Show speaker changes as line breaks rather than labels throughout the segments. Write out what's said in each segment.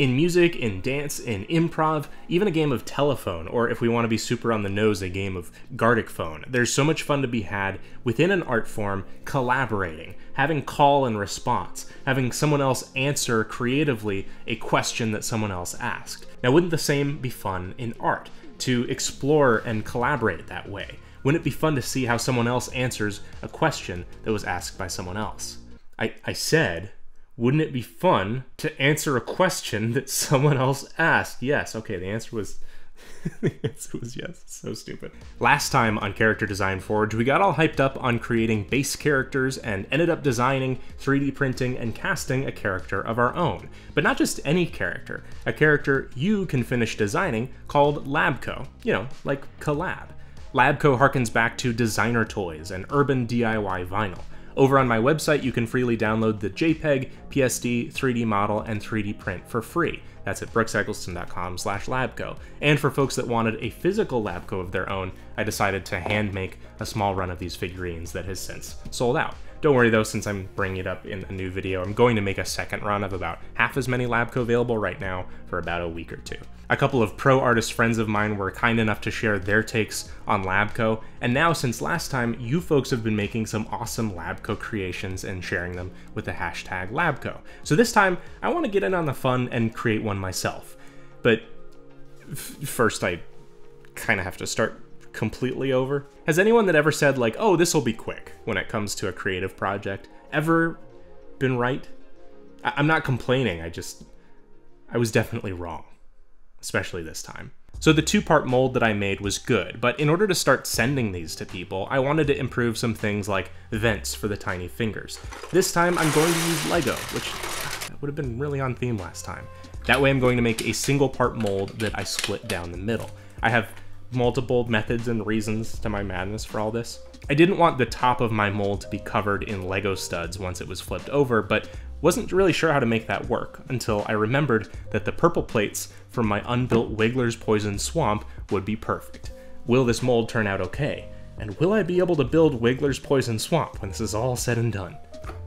In music, in dance, in improv, even a game of telephone, or if we want to be super on the nose, a game of Gartic phone. There's so much fun to be had within an art form collaborating, having call and response, having someone else answer creatively a question that someone else asked. Now, wouldn't the same be fun in art? To explore and collaborate that way? Wouldn't it be fun to see how someone else answers a question that was asked by someone else? I, I said, wouldn't it be fun to answer a question that someone else asked? Yes. Okay, the answer was the answer was yes. So stupid. Last time on Character Design Forge, we got all hyped up on creating base characters and ended up designing, 3D printing, and casting a character of our own. But not just any character, a character you can finish designing called Labko. You know, like collab. Labko harkens back to designer toys and urban DIY vinyl. Over on my website, you can freely download the JPEG, PSD, 3D model, and 3D print for free. That's at brookeseggleston.com slash labko. And for folks that wanted a physical labko of their own, I decided to hand make a small run of these figurines that has since sold out. Don't worry though, since I'm bringing it up in a new video, I'm going to make a second run of about half as many Labko available right now for about a week or two. A couple of pro artist friends of mine were kind enough to share their takes on Labko, and now since last time, you folks have been making some awesome Labko creations and sharing them with the hashtag Labko. So this time, I want to get in on the fun and create one myself. But first, I kind of have to start completely over? Has anyone that ever said, like, oh, this will be quick when it comes to a creative project ever been right? I- I'm not complaining, I just. I was definitely wrong, especially this time. So the two-part mold that I made was good, but in order to start sending these to people, I wanted to improve some things like vents for the tiny fingers. This time I'm going to use Lego, which would have been really on theme last time. That way I'm going to make a single part mold that I split down the middle. I have multiple methods and reasons to my madness for all this. I didn't want the top of my mold to be covered in Lego studs once it was flipped over, but wasn't really sure how to make that work until I remembered that the purple plates from my unbuilt Wiggler's Poison Swamp would be perfect. Will this mold turn out okay? And will I be able to build Wiggler's Poison Swamp when this is all said and done?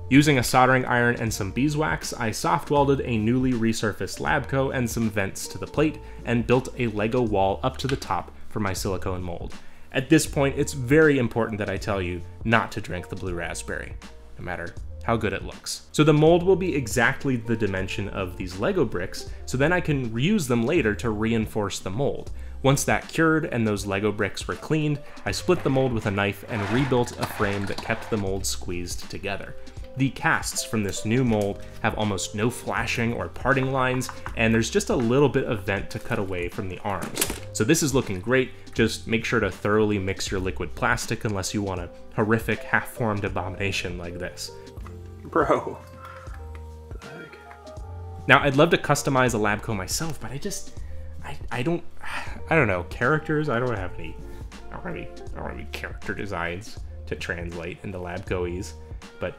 Using a soldering iron and some beeswax, I soft welded a newly resurfaced Labko and some vents to the plate and built a Lego wall up to the top for my silicone mold. At this point, it's very important that I tell you not to drink the blue raspberry, no matter how good it looks. So the mold will be exactly the dimension of these Lego bricks, so then I can reuse them later to reinforce the mold. Once that cured and those Lego bricks were cleaned, I split the mold with a knife and rebuilt a frame that kept the mold squeezed together. The casts from this new mold have almost no flashing or parting lines, and there's just a little bit of vent to cut away from the arms. So this is looking great, just make sure to thoroughly mix your liquid plastic unless you want a horrific half-formed abomination like this.
Bro.
Now, I'd love to customize a Labko myself, but I just, I, I don't, I don't know, characters, I don't have any, I don't have any, I don't have any character designs to translate into Labkoese, but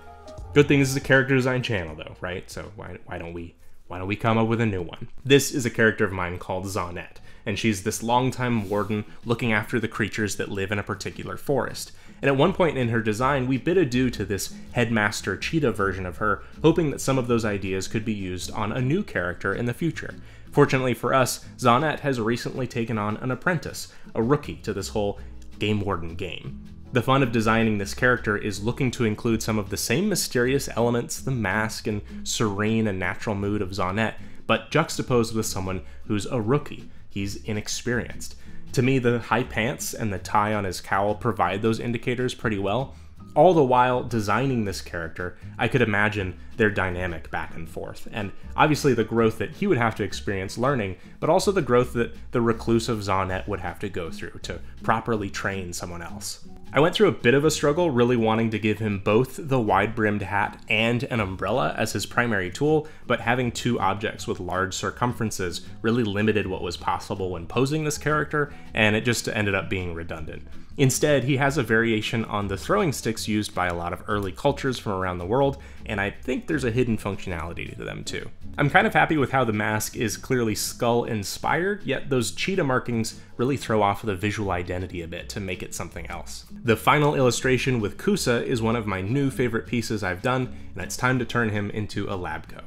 Good thing this is a character design channel though, right? So why, why don't we why don't we come up with a new one? This is a character of mine called Zonette, and she's this longtime warden looking after the creatures that live in a particular forest. And at one point in her design, we bid adieu to this headmaster cheetah version of her, hoping that some of those ideas could be used on a new character in the future. Fortunately for us, Zonette has recently taken on an apprentice, a rookie to this whole game warden game. The fun of designing this character is looking to include some of the same mysterious elements, the mask and serene and natural mood of Zonette, but juxtaposed with someone who's a rookie. He's inexperienced. To me, the high pants and the tie on his cowl provide those indicators pretty well, all the while designing this character, I could imagine their dynamic back and forth, and obviously the growth that he would have to experience learning, but also the growth that the reclusive Zonette would have to go through to properly train someone else. I went through a bit of a struggle really wanting to give him both the wide brimmed hat and an umbrella as his primary tool, but having two objects with large circumferences really limited what was possible when posing this character, and it just ended up being redundant. Instead, he has a variation on the throwing sticks used by a lot of early cultures from around the world, and I think there's a hidden functionality to them too. I'm kind of happy with how the mask is clearly skull inspired, yet those cheetah markings really throw off the visual identity a bit to make it something else. The final illustration with Kusa is one of my new favorite pieces I've done, and it's time to turn him into a Labko.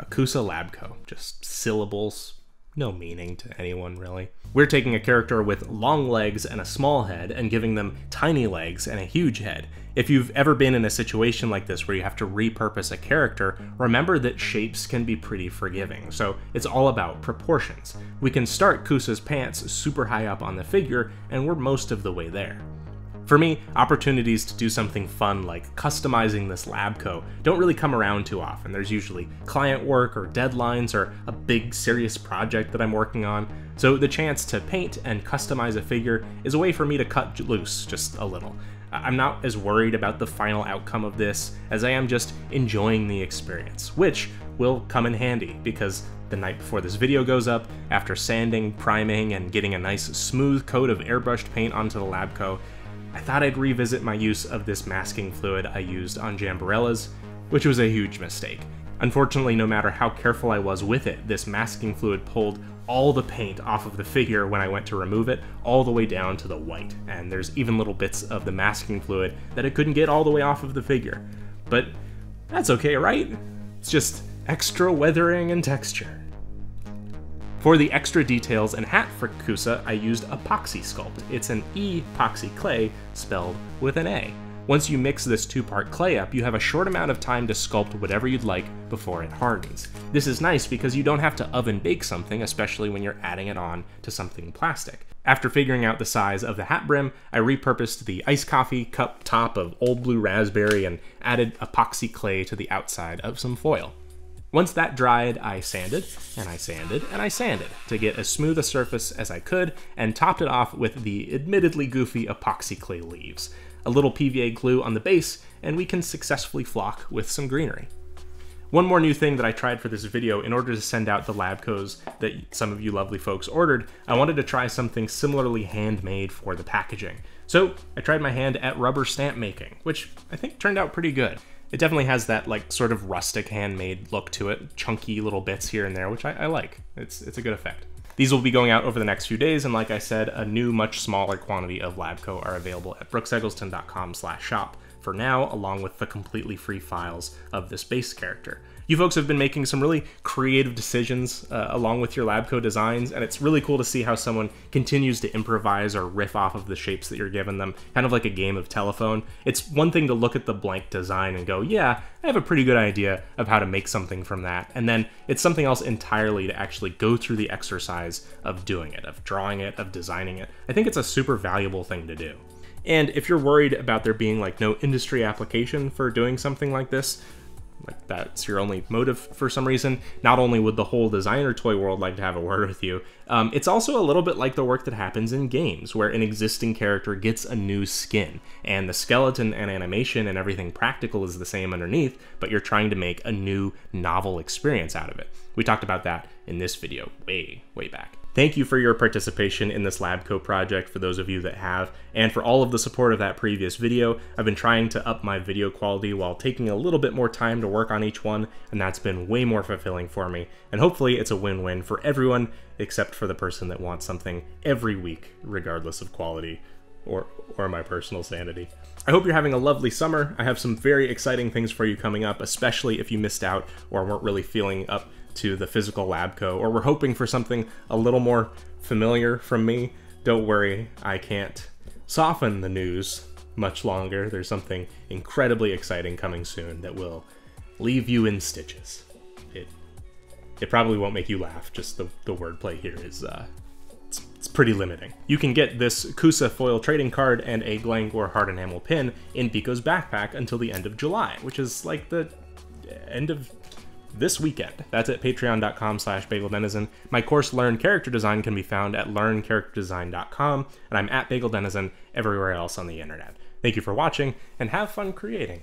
a Kusa Labko. Just syllables, no meaning to anyone really. We're taking a character with long legs and a small head and giving them tiny legs and a huge head. If you've ever been in a situation like this where you have to repurpose a character, remember that shapes can be pretty forgiving, so it's all about proportions. We can start Kusa's pants super high up on the figure, and we're most of the way there. For me, opportunities to do something fun like customizing this Labko don't really come around too often. There's usually client work or deadlines or a big serious project that I'm working on, so the chance to paint and customize a figure is a way for me to cut loose just a little. I'm not as worried about the final outcome of this as I am just enjoying the experience, which will come in handy because the night before this video goes up, after sanding, priming, and getting a nice smooth coat of airbrushed paint onto the Labko, I thought I'd revisit my use of this masking fluid I used on Jamborellas, which was a huge mistake. Unfortunately, no matter how careful I was with it, this masking fluid pulled all the paint off of the figure when I went to remove it, all the way down to the white, and there's even little bits of the masking fluid that it couldn't get all the way off of the figure. But that's okay, right? It's just extra weathering and texture. For the extra details and hat for Kusa, I used Epoxy Sculpt. It's an epoxy clay spelled with an A. Once you mix this two-part clay up, you have a short amount of time to sculpt whatever you'd like before it hardens. This is nice because you don't have to oven bake something, especially when you're adding it on to something plastic. After figuring out the size of the hat brim, I repurposed the iced coffee cup top of Old Blue Raspberry and added epoxy clay to the outside of some foil. Once that dried, I sanded, and I sanded, and I sanded to get as smooth a surface as I could, and topped it off with the admittedly goofy epoxy clay leaves. A little PVA glue on the base, and we can successfully flock with some greenery. One more new thing that I tried for this video, in order to send out the Labkos that some of you lovely folks ordered, I wanted to try something similarly handmade for the packaging. So I tried my hand at rubber stamp making, which I think turned out pretty good. It definitely has that like sort of rustic handmade look to it, chunky little bits here and there, which I, I like. It's, it's a good effect. These will be going out over the next few days, and like I said, a new, much smaller quantity of Labko are available at brookeseggleston.com slash shop for now, along with the completely free files of this base character you folks have been making some really creative decisions uh, along with your Labko designs, and it's really cool to see how someone continues to improvise or riff off of the shapes that you're giving them, kind of like a game of telephone. It's one thing to look at the blank design and go, yeah, I have a pretty good idea of how to make something from that, and then it's something else entirely to actually go through the exercise of doing it, of drawing it, of designing it. I think it's a super valuable thing to do. And if you're worried about there being like no industry application for doing something like this, like that's your only motive for some reason, not only would the whole designer toy world like to have a word with you, um, it's also a little bit like the work that happens in games, where an existing character gets a new skin, and the skeleton and animation and everything practical is the same underneath, but you're trying to make a new novel experience out of it. We talked about that in this video way, way back. Thank you for your participation in this Labko project for those of you that have, and for all of the support of that previous video. I've been trying to up my video quality while taking a little bit more time to work on each one, and that's been way more fulfilling for me. And hopefully it's a win-win for everyone except for the person that wants something every week, regardless of quality or, or my personal sanity. I hope you're having a lovely summer. I have some very exciting things for you coming up, especially if you missed out or weren't really feeling up to the physical lab Labko, or we're hoping for something a little more familiar from me, don't worry, I can't soften the news much longer. There's something incredibly exciting coming soon that will leave you in stitches. It it probably won't make you laugh, just the, the wordplay here is uh, it's, it's pretty limiting. You can get this Kusa foil trading card and a Glangor hard enamel pin in Biko's backpack until the end of July, which is like the end of this weekend. That's at patreon.com slash bageldenizen. My course Learn Character Design can be found at learncharacterdesign.com, and I'm at bageldenizen everywhere else on the internet. Thank you for watching, and have fun creating.